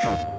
you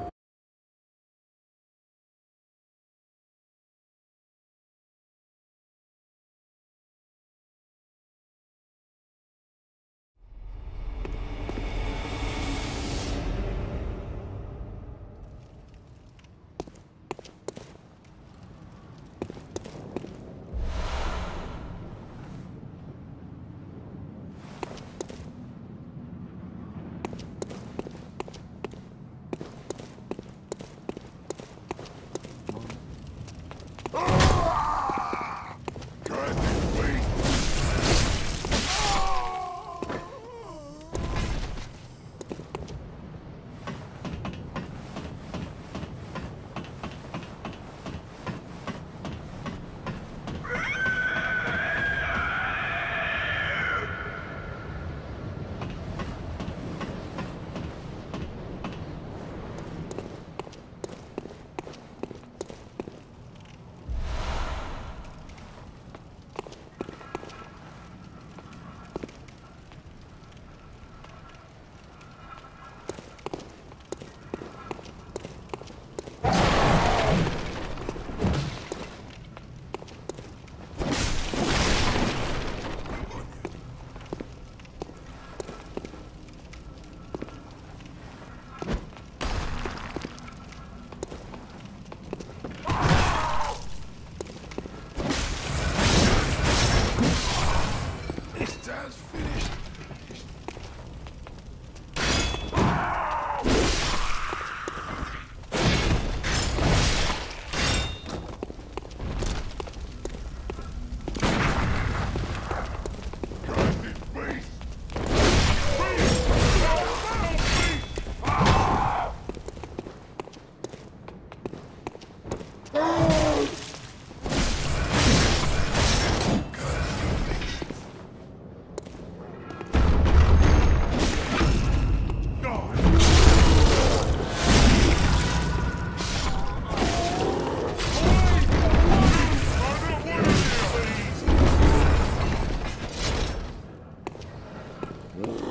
Ooh.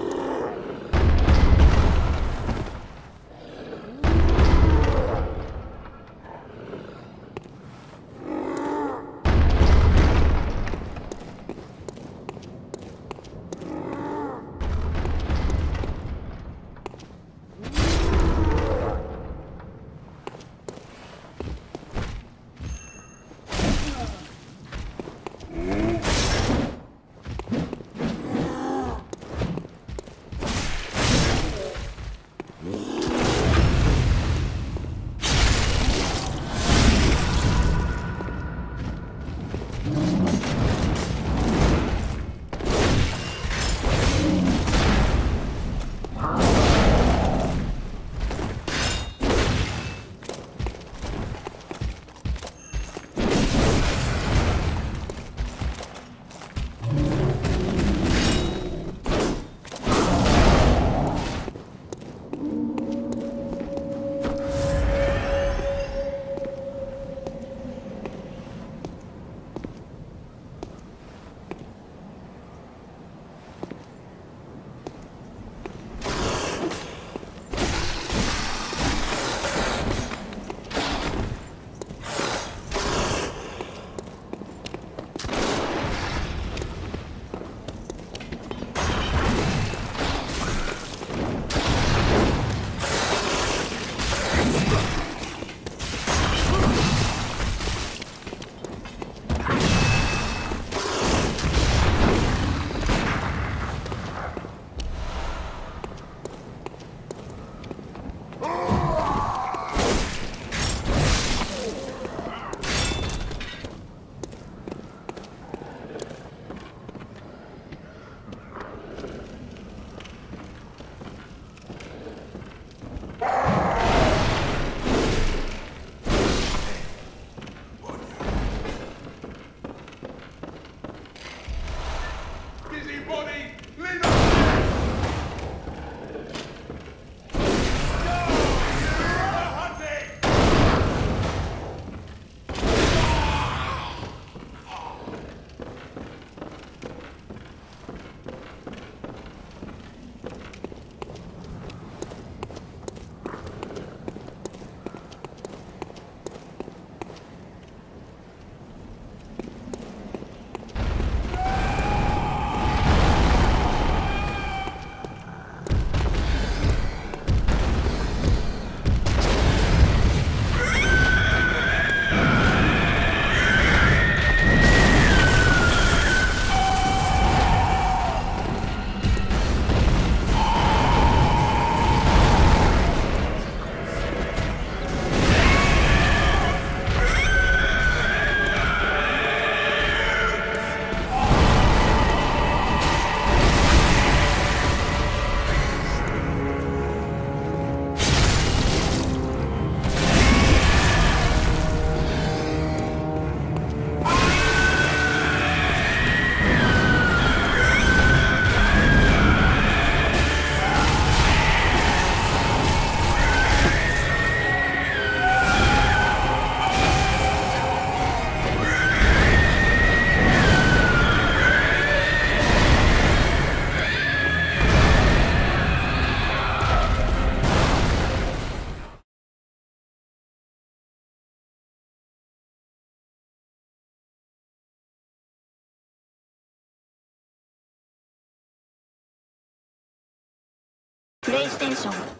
テーション